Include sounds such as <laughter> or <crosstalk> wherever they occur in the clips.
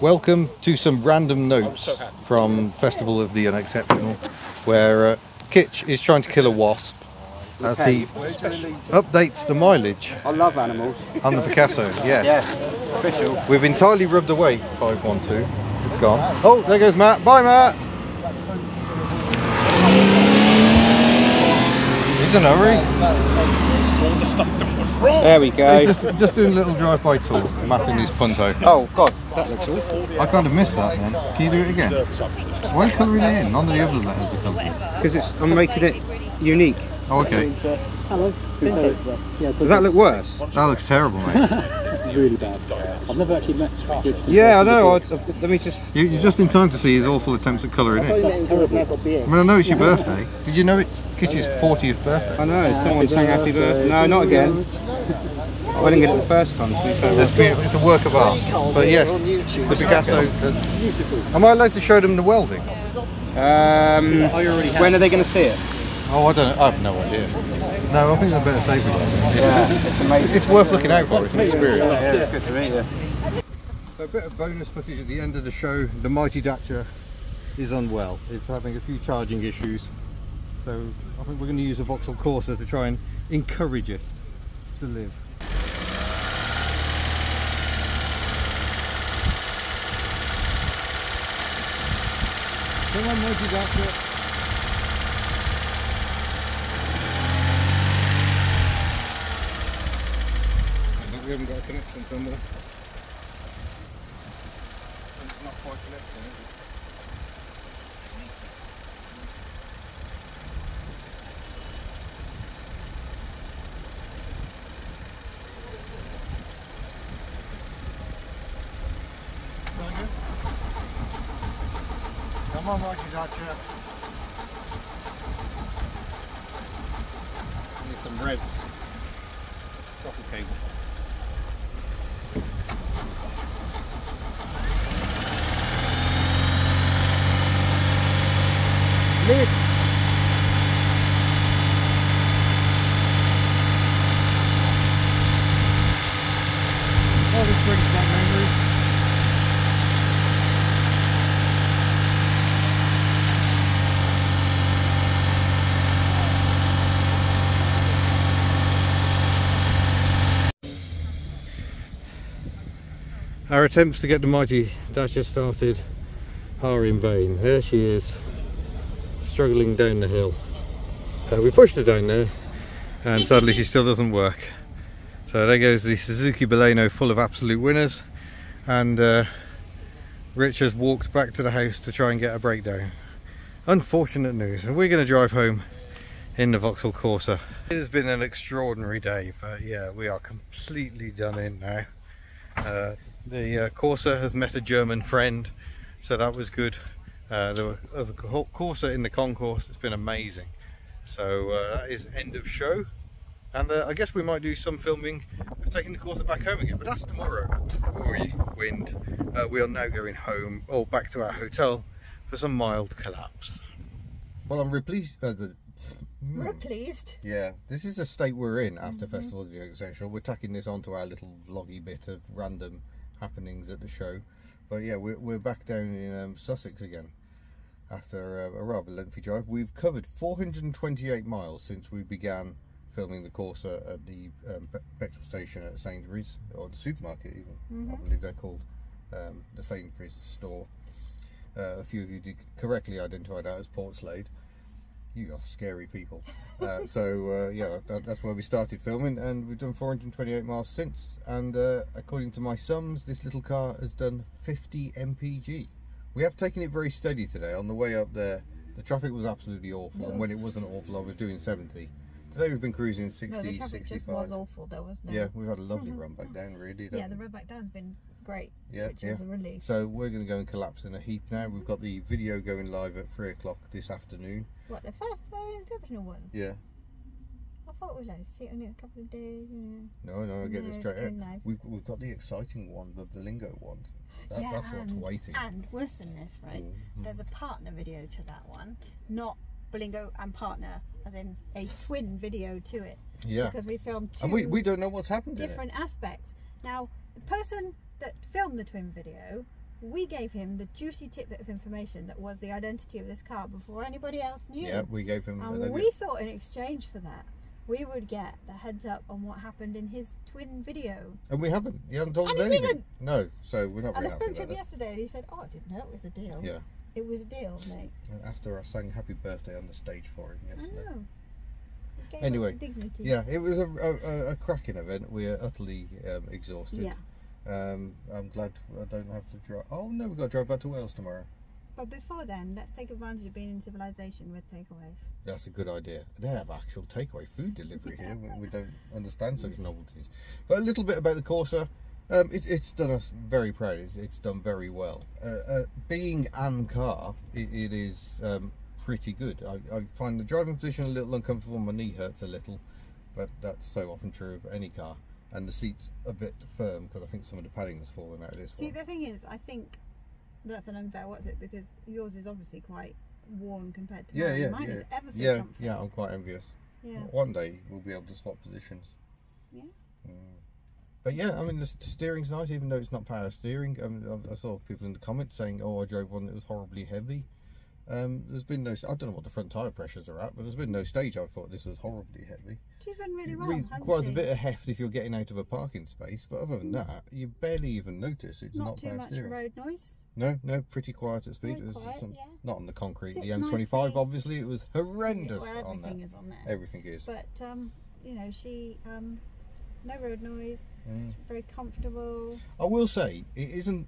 Welcome to some random notes from Festival of the Unexceptional, where uh, Kitch is trying to kill a wasp as he updates the mileage I love animals. on the Picasso. <laughs> Yes. Yes, official. We've entirely rubbed away 512. It's gone. Oh, there goes Matt. Bye, Matt. He's in a hurry. There we go. He's just, just doing a little drive-by tour, Matt in his Punto. Oh God, that looks awful. I kind of missed that then. Can you do it again? Why are you colouring it in? None of the other letters are coloured. Because it's I'm making it unique. Oh, okay. Uh, hello. Uh, yeah, Does that look worse? That looks terrible, mate. <laughs> it's really bad. I've never actually met good Yeah, I know. I, let me just. You, you're just in time to see his awful attempts at colouring in. I mean, I know it's your birthday. Did you know it's Kitty's 40th birthday? I know. Someone sang happy birthday. No, not again. I didn't get it the first time. to be fair. It's, it's a work of art. But yes, the Picasso. uh, Am I allowed to show them the welding? Um, when are they going to see it? Oh, I don't know. I have no idea. No, I think I better save it. Yeah, it's. It's worth looking out for. It's an experience. Yeah, it's good to meet you. So a bit of bonus footage at the end of the show. The Mighty Dacia is unwell. It's having a few charging issues. So I think we're going to use a Vauxhall Corsa to try and encourage it to live. Come on, Mighty Dacia. I think we haven't got a connection somewhere. It's not quite connecting, Come on, Rocky Gotcha. Need some revs. Throttle cable. Lid. Our attempts to get the mighty Dacia started are in vain. There she is, struggling down the hill. Uh, we pushed her down there, and sadly she still doesn't work. So there goes the Suzuki Baleno full of absolute winners, and uh, Rich has walked back to the house to try and get a breakdown. Unfortunate news, and we're going to drive home in the Vauxhall Corsa. It has been an extraordinary day, but yeah, we are completely done in now. Uh, the uh, Corsa has met a German friend, so that was good. Uh, there was a Corsa in the concourse, it's been amazing. So uh, that is end of show. And uh, I guess we might do some filming of taking the Corsa back home again, but that's tomorrow. Oi, wind. Uh, we are now going home, or back to our hotel, for some mild collapse. Well, I'm really pleased. Uh, the, We're pleased. yeah, this is the state we're in after Festival of the Unexceptional. We're tacking this onto our little vloggy bit of random happenings at the show. But yeah, we're, we're back down in um, Sussex again after uh, a rather lengthy drive. We've covered 428 miles since we began filming the Corsa at the um, petrol station at Sainsbury's, or the supermarket even, I believe they're called, um, the Sainsbury's store. Uh, a few of you did correctly identify that as Portslade. You are scary people. Uh, <laughs> so uh, yeah, that, that's where we started filming, and we've done 428 miles since. And uh, according to my sums, this little car has done 50 mpg. We have taken it very steady today. On the way up there, the traffic was absolutely awful, and when it wasn't awful, I was doing 70. Today we've been cruising 60, No, the traffic just was awful. There was no. Yeah, we've had a lovely <laughs> run back down, really. Yeah, the road back down's been great, Yeah, which yeah. is a relief. So we're going to go and collapse in a heap now. We've got the video going live at three o'clock this afternoon. What the first very exceptional one? Yeah. I thought we'd like sit on it a couple of days. You No, no, I get No, this straight out. We've, we've got the exciting one, the, the lingo one. That, yeah, that's what's and, waiting. and worse than this, right? Mhm. There's a partner video to that one, not Blingo and partner, as in a twin video to it. Yeah. Because we filmed two And we, we don't know what's happened different aspects. Now, the person that filmed the twin video we gave him the juicy tidbit of information that was the identity of this car before anybody else knew. Yeah, we gave him. And we thought in exchange for that, we would get the heads up on what happened in his twin video. and we haven't. He hasn't told And us anything. didn't. No, so we're not And very I spoke to him yesterday and he said, Oh, I didn't know it was a deal. Yeah. It was a deal, mate. And After I sang "Happy Birthday" on the stage for him yesterday. I know. Gave Anyway, dignity. Yeah, it was a, a, a cracking event. We are utterly um, exhausted. Yeah. Um, I'm glad I don't have to drive. Oh no, we've got to drive back to Wales tomorrow. But before then, let's take advantage of being in civilization with takeaways. That's a good idea. They have actual takeaway food delivery here. we, we don't understand such <laughs> novelties. But a little bit about the Corsa. Um, it, it's done us very proud. It's, it's done very well. Uh, uh, being an car, it, it is um, pretty good. I, I find the driving position a little uncomfortable. My knee hurts a little, but that's so often true of any car. And the seat's a bit firm because I think some of the padding has fallen out of this See, one. the thing is, I think that's an unfair what's it because yours is obviously quite worn compared to Yeah, mine. yeah, mine yeah. is ever so yeah, comfy. yeah. I'm quite envious. Yeah. One day we'll be able to swap positions. Yeah. Mm. But yeah, I mean the, steering's nice, even though it's not power steering. I, mean, I, I saw people in the comments saying, "Oh, I drove one that was horribly heavy." Um, there's been no. I don't know what the front tire pressures are at, but there's been no stage I thought this was horribly heavy. She's done really well. Re- hasn't quite she? a bit of heft if you're getting out of a parking space, but other than that, you barely even notice it's Not, not, too much road noise. No, no, pretty quiet at speed. Very It was quiet, some- yeah. Not on the concrete. Sits the M25, nicely. obviously, it was horrendous Where on everything that. is on there. Everything is. But um, you know, she um, no road noise. Mm. Very comfortable. I will say it isn't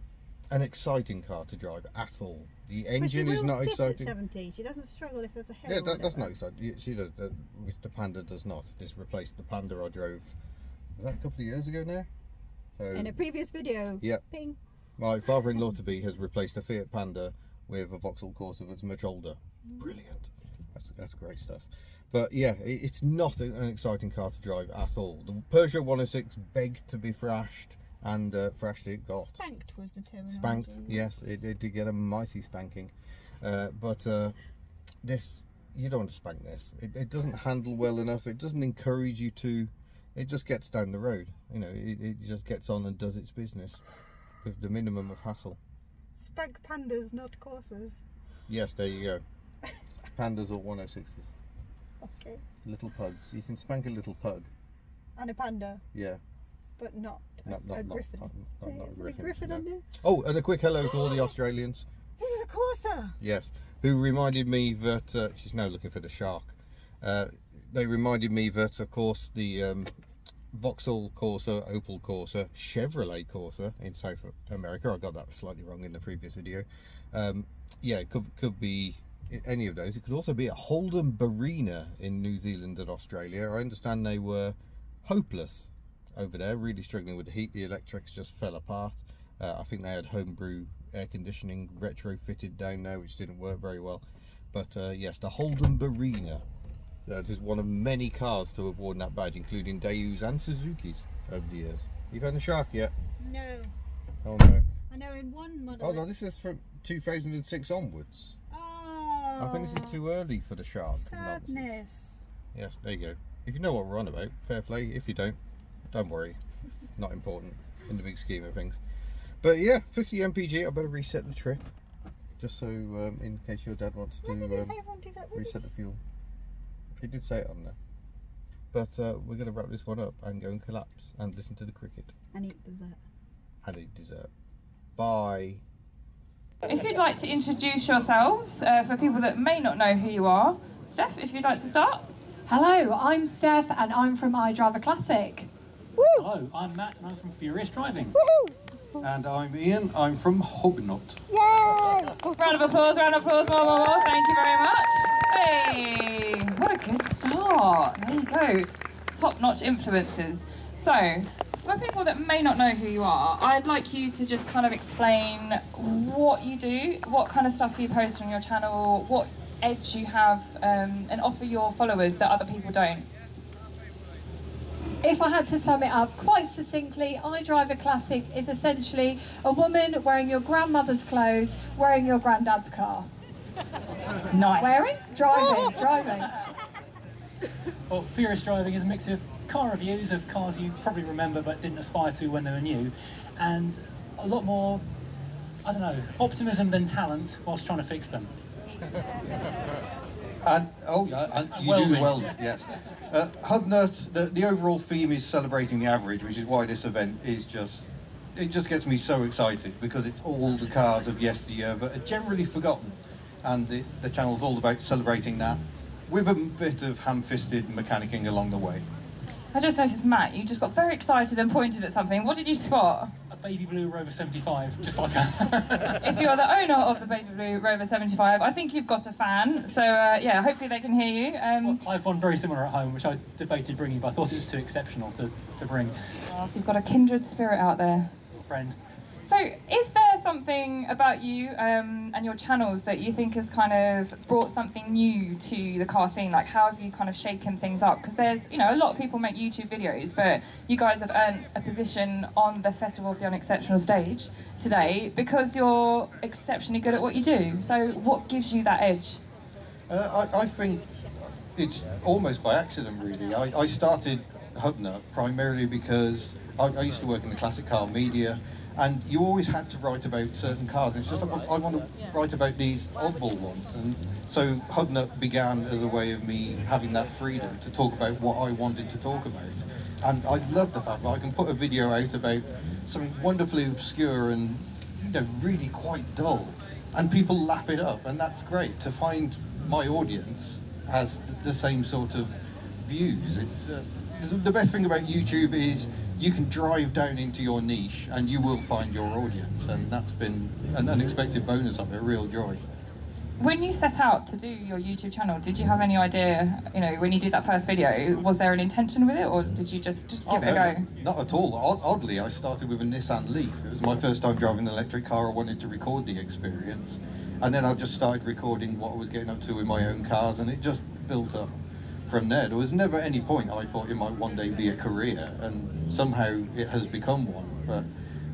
an exciting car to drive at all. The engine is not exciting. At 70. She doesn't struggle if there's a hill. Yeah, that, that's not exciting. You- She does, uh, which the Panda does not. This replaced the Panda I drove. Was that a couple of years ago now? So In a previous video. Yep. Ping. my <laughs> father-in-law to be has replaced a Fiat Panda with a Vauxhall Corsa that's much older. Brilliant. That's that's great stuff. But yeah, it, it's not an exciting car to drive at all. The Peugeot 106 begged to be thrashed, and uh, thrashed it got. Spanked was the terminology. Spanked, yes, it, it did get a mighty spanking. Uh, but uh, this, you don't want to spank this. It, it doesn't handle well enough. It doesn't encourage you to. It just gets down the road. You know, it, it just gets on and does its business with the minimum of hassle. Spank pandas, not Corsas. Yes, there you go. <laughs> Pandas or 106s. Okay. Little pugs. You can spank a little pug. And a panda, Yeah. But not, Not, a, not, a griffin. not, not, not a griffin. a griffin no. on there? Oh, and a quick hello to all the Australians. This is a Corsa. Yes, who reminded me that uh, she's now looking for the shark. Uh, they reminded me that, of course, the um, Vauxhall Corsa, Opel Corsa, Chevrolet Corsa in South America. I got that slightly wrong in the previous video. Um, yeah, it could could be any of those. It could also be a Holden Barina in New Zealand and Australia. I understand they were hopeless over there, really struggling with the heat. The electrics just fell apart. Uh, I think they had homebrew air conditioning retrofitted down there, which didn't work very well. But uh, yes, the Holden Barina. That is one of many cars to have worn that badge, including Daewoo's and Suzuki's over the years. You've had a shark yet? No. Oh no. I know in one model. Oh no, this is from 2006 onwards. Oh. I think this is too early for the shark. nonsense. Sadness. Yes, there you go. If you know what we're on about, fair play. If you don't, don't worry. Not important in the big scheme of things. But yeah, 50 mpg. I better reset the trip. Just so, um, in case your dad wants to When did it um, say everyone do that? When did reset the fuel. He did say it on there. But uh, we're going to wrap this one up and go and collapse and listen to the cricket And eat dessert. and eat dessert. Bye. If you'd like to introduce yourselves uh, for people that may not know who you are, Steph, if you'd like to start. Hello, I'm Steph and I'm from I Drive a Classic. Hello, I'm Matt and I'm from Furious Driving. And I'm Ian. I'm from Hubnut. Round of applause, round of applause, more, more, more. Thank you very much. Hey, what a good start. There you go. Top notch influences. So, for people that may not know who you are, I'd like you to just kind of explain what you do, what kind of stuff you post on your channel, what edge you have, um, and offer your followers that other people don't. If I had to sum it up quite succinctly, I Drive a Classic is essentially a woman wearing your grandmother's clothes, wearing your granddad's car. <laughs> Nice. Wearing? Driving, <laughs> driving. Well, Furious Driving is a mix of car reviews of cars you probably remember but didn't aspire to when they were new, and a lot more I don't know, optimism than talent whilst trying to fix them. <laughs> And oh yeah, and you do Welding. the weld, yes. Uh, Hubnut, the, the overall theme is celebrating the average, which is why this event is just, it just gets me so excited because it's all the cars of yesteryear that are generally forgotten, and the, the channel's all about celebrating that with a bit of ham-fisted mechanicking along the way. I just noticed, Matt, you just got very excited and pointed at something. What did you spot? Baby blue Rover 75, just like a. <laughs> if you're the owner of the Baby Blue Rover 75, I think you've got a fan. So uh, yeah, hopefully they can hear you. Um, I have one very similar at home, which I debated bringing, but I thought it was too exceptional to, to bring. oh, so you've got a kindred spirit out there. Friend. So is there something about you um, and your channels that you think has kind of brought something new to the car scene? Like how have you kind of shaken things up? Because there's, you know, a lot of people make YouTube videos, but you guys have earned a position on the Festival of the Unexceptional stage today because you're exceptionally good at what you do. So what gives you that edge? Uh, I, I think it's almost by accident, really. I, I started Hubnut primarily because I, I used to work in the classic car media, and you always had to write about certain cars. And it's just like, I want to write about these oddball ones. And so Hubnut began as a way of me having that freedom to talk about what I wanted to talk about. And I love the fact that I can put a video out about something wonderfully obscure and you know really quite dull, and people lap it up, and that's great. To find my audience has the same sort of views. It's uh, the best thing about YouTube is you can drive down into your niche and you will find your audience, and that's been an unexpected bonus of it, a real joy. When you set out to do your YouTube channel, did you have any idea, you know, when you did that first video, was there an intention with it or did you just give Oh, it a go? Not at all. Odd- Oddly, I started with a Nissan Leaf. It was my first time driving an electric car. I wanted to record the experience. And then I just started recording what I was getting up to with my own cars, and it just built up from there. There was never any point I thought it might one day be a career, and somehow it has become one. But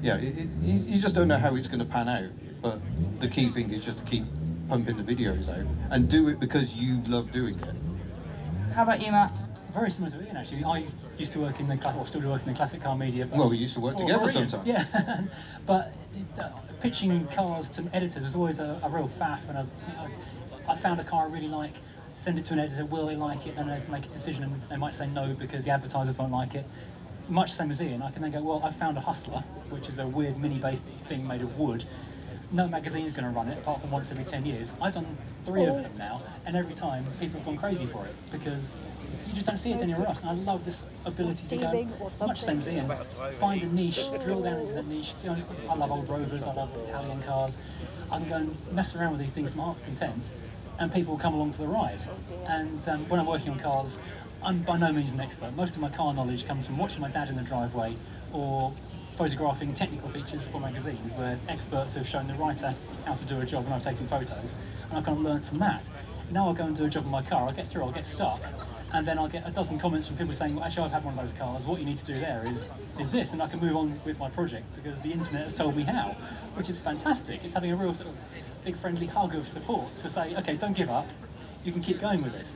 yeah, it, it, you, you just don't know how it's going to pan out. But the key thing is just to keep pumping the videos out and do it because you love doing it. How about you, Matt? Very similar to Ian, actually. I used to work in the, cla- or still do work in the classic car media. but- Well, we used to work together sometimes. Yeah, <laughs> but uh, pitching cars to editors is always a, a real faff. And a, you know, I found a car I really like, send it to an editor, will they like it? Then they make a decision and they might say no because the advertisers won't like it. Much the same as Ian, I can then go, well, I found a Hustler, which is a weird mini-based thing made of wood. No magazine is going to run it apart from once every 10 years. I've done three of them now, and every time people have gone crazy for it because you just don't see it anywhere else. And I love this ability to go, much the same as Ian, find a niche, drill down into that niche. You know, I love old Rovers, I love Italian cars. I can go and mess around with these things to my heart's content, and people come along for the ride. And um, when I'm working on cars, I'm by no means an expert. Most of my car knowledge comes from watching my dad in the driveway or photographing technical features for magazines where experts have shown the writer how to do a job and I've taken photos and I've kind of learned from that. Now I'll go and do a job in my car, I'll get through, I'll get stuck and then I'll get a dozen comments from people saying, well actually I've had one of those cars, what you need to do there is, is this and I can move on with my project because the internet has told me how, which is fantastic. It's having a real sort of big friendly hug of support to say, okay, don't give up, you can keep going with this.